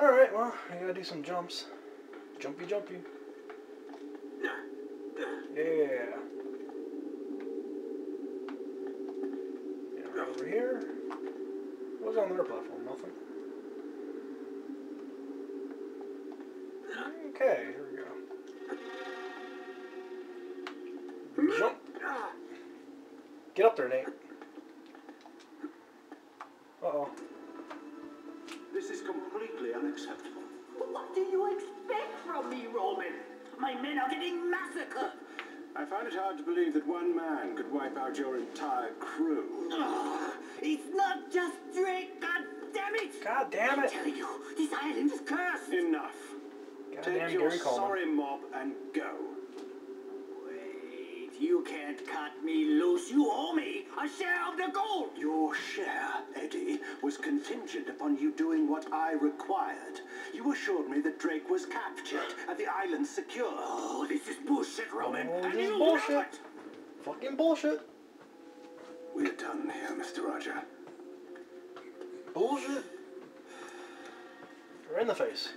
Alright, well, I gotta do some jumps. Jumpy, jumpy. Yeah. Yeah, over here. What's on their platform? Nothing. Okay, here we go. Jump. Get up there, Nate. Find it hard to believe that one man could wipe out your entire crew. Ugh, it's not just Drake, god damn it! God damn it! I'm it! telling you, this island is cursed. Enough. Goddamn Take your Gary Coleman. sorry mob and go. Wait, you can't cut me loose. You owe me a share of the gold. Your share, Eddy, was contingent upon you doing what I required. You assured me that Drake was captured and the island secure. Oh, this is bullshit, Roman. Oh, and you bullshit. Fucking bullshit. We're done here, Mr. Raja. Bullshit. Right in the face.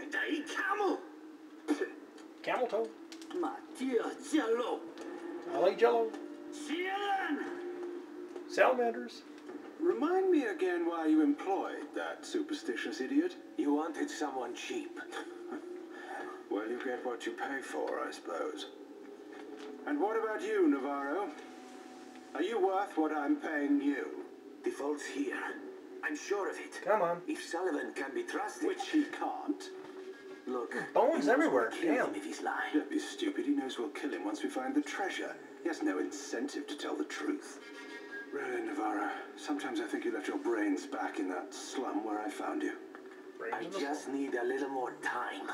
And I eat camel. Camel toe. My dear Jello. I like jello. Chillin'. Salamanders. Remind me again why you employed that superstitious idiot. You wanted someone cheap. Well, you get what you pay for, I suppose. And what about you, Navarro? Are you worth what I'm paying you? The fault's here. I'm sure of it. Come on. If Sullivan can be trusted. Which he can't. Look. Bones everywhere, we'll kill damn. him if he's lying. Don't be stupid. He knows we'll kill him once we find the treasure. He has no incentive to tell the truth. Really, Navarro, sometimes I think you left your brains back in that slum where I found you. Brains I in the just need a little more time.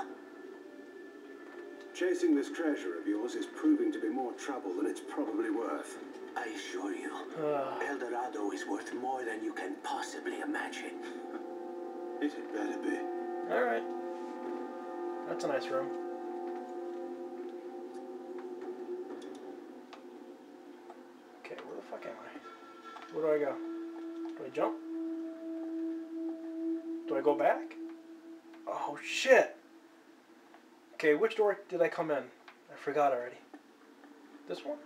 Chasing this treasure of yours is proving to be more trouble than it's probably worth. I assure you, Uh, El Dorado is worth more than you can possibly imagine. It had better be. Alright. That's a nice room. Okay, where the fuck am I? Where do I go? I jump? Do I go back? Oh shit! Okay, which door did I come in? I forgot already. This one?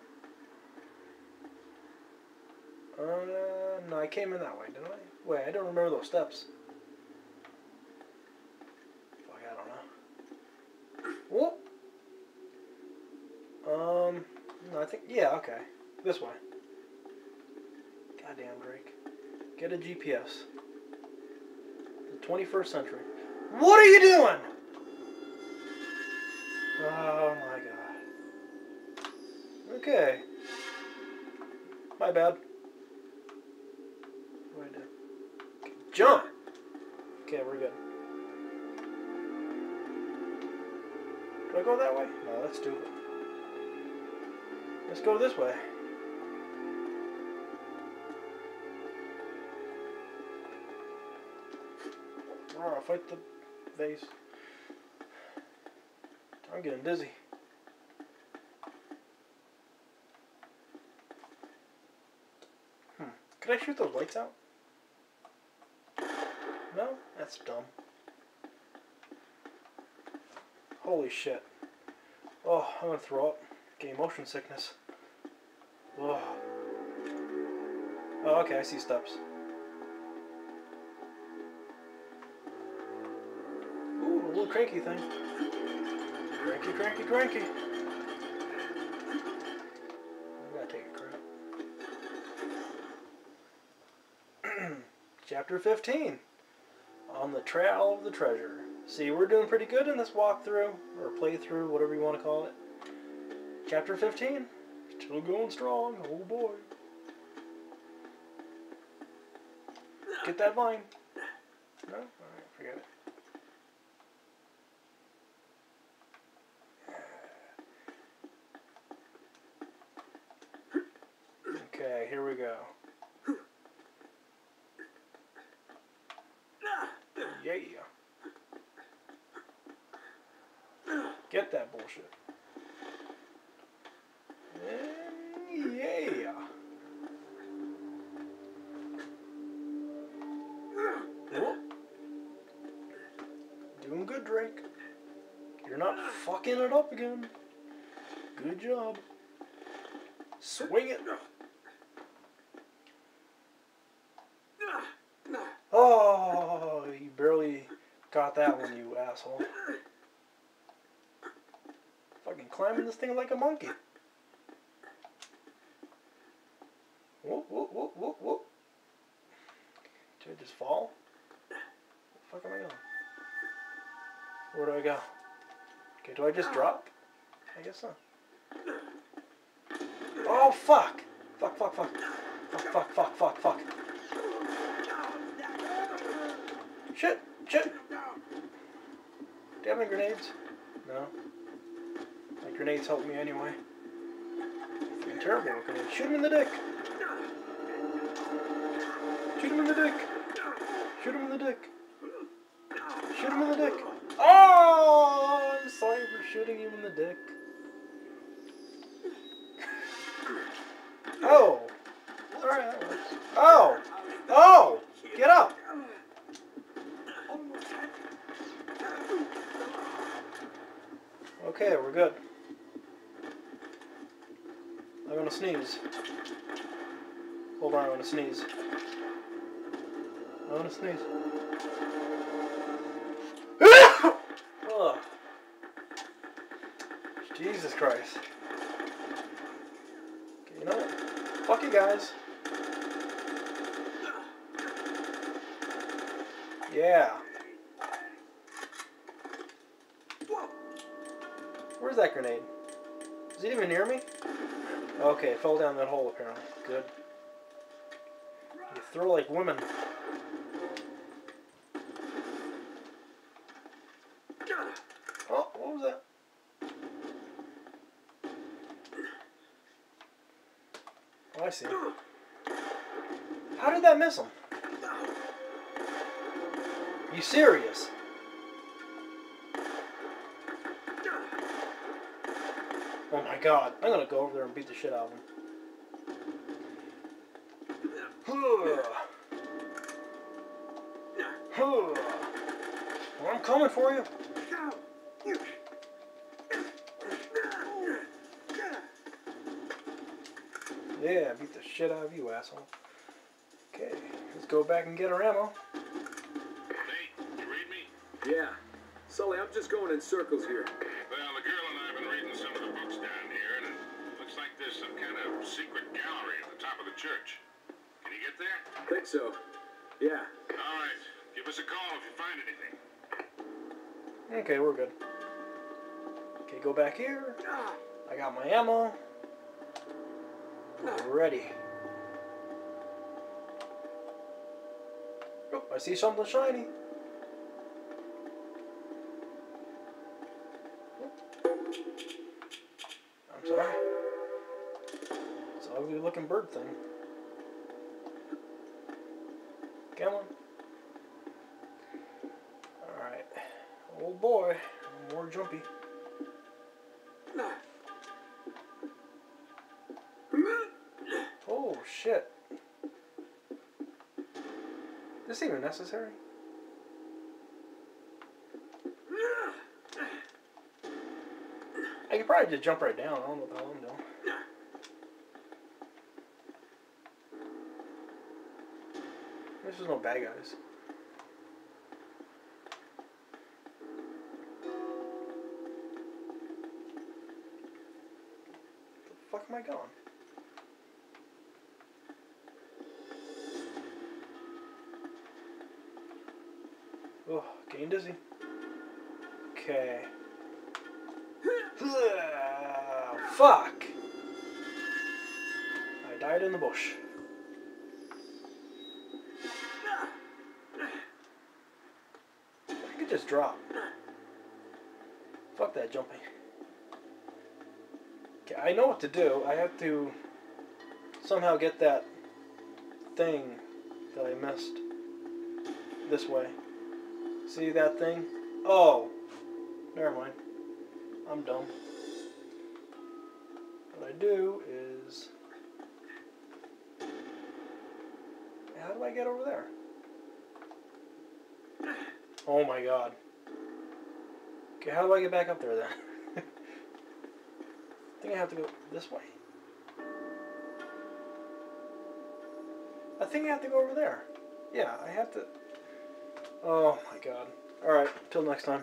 Uh, no, I came in that way, didn't I? Wait, I don't remember those steps. Fuck, I don't know. Whoop! Um, no, I think, yeah, okay. This way. Goddamn, Drake. Get a GPS. The 21st century. What are you doing? Oh my god. Okay. My bad. What do I do? Okay, Jump! Okay, we're good. Do I go that way? No, that's stupid. Let's go this way. Fight the vase. I'm getting dizzy. Hmm. Could I shoot those lights out? No? That's dumb. Holy shit. Oh, I'm gonna throw up. Getting motion sickness. Oh. Oh, okay, I see steps. Cranky thing. Cranky, cranky, cranky. I gotta take a crap. Chapter 15. On the Trail of the Treasure. See, we're doing pretty good in this walkthrough, or playthrough, whatever you want to call it. Chapter 15. Still going strong. Oh boy. Get that vine. No? Alright, forget it. Okay, here we go. Yeah. Get that bullshit. Yeah. Whoop. break. You're not fucking it up again. Good job. Swing it. Oh, you barely got that one, you asshole. Fucking climbing this thing like a monkey. Whoop, whoop, whoop, whoop, whoop. Did I just fall? Where the fuck am I going? Where do I go? Okay, do I just drop? I guess so. Oh, fuck! Fuck, fuck, fuck. Fuck, fuck, fuck, fuck, fuck. Shit, shit. Do you have any grenades? No. My grenades help me anyway. Fucking terrible with grenades. Shoot him in the dick! Shoot him in the dick! Shoot him in the dick! Shoot him in the dick! Oh! I'm sorry for shooting him in the dick. Hold on, I'm gonna sneeze. I'm gonna sneeze. Ugh. Jesus Christ. Okay, you know what? Fuck you guys. Yeah. Where's that grenade? Is it even near me? Okay, it fell down that hole apparently. Good. Throw like women. Oh, what was that? Oh, I see. How did that miss him? You serious? Oh my god. I'm gonna go over there and beat the shit out of him. Huh. Huh. Well, I'm coming for you. Yeah, beat the shit out of you, asshole. Okay, let's go back and get our ammo. Hey, you read me? Yeah. Sully, I'm just going in circles here. Well, the girl and I have been reading some of the books down here, and it looks like there's some kind of secret gallery at the top of the church. Can you get there? Think so. Yeah. All right. Give us a call if you find anything. Okay, we're good. Okay, go back here. Ah. I got my ammo. Ah. We're ready. Oh, I see something shiny. I'm sorry. It's an ugly looking bird thing. Come. Alright. Oh boy. More jumpy. Oh shit. This even necessary? I could probably just jump right down. I don't know what the hell I'm doing. There's just no bad guys. The fuck am I going? Oh, getting dizzy. Okay. Fuck! I died in the bush. I could just drop. Fuck that jumping. Okay, I know what to do. I have to somehow get that thing that I missed this way. See that thing? Oh! Never mind. I'm dumb. What I do is. How do I get over there? Oh my god. Okay, how do I get back up there then? I think I have to go this way. I think I have to go over there. Yeah, I have to. Oh my god. Alright, till next time.